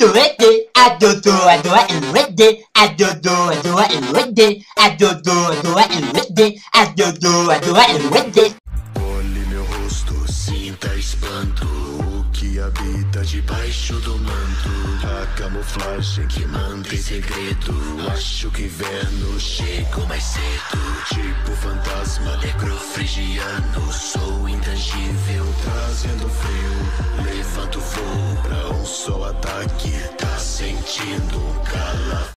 do it, I do do I do it and with it, I do do I do it and with it, I do do I do it and with it, I do do I do it and with it. Olhe meu rosto, sinta espanto. O que habita debaixo do manto. A camuflagem que mantém segredo. Acho que inverno chegou mais cedo. Tipo fantasma negro frigiano. Sou intangível, trazendo. Um só ataque. Tá sentindo calafrio.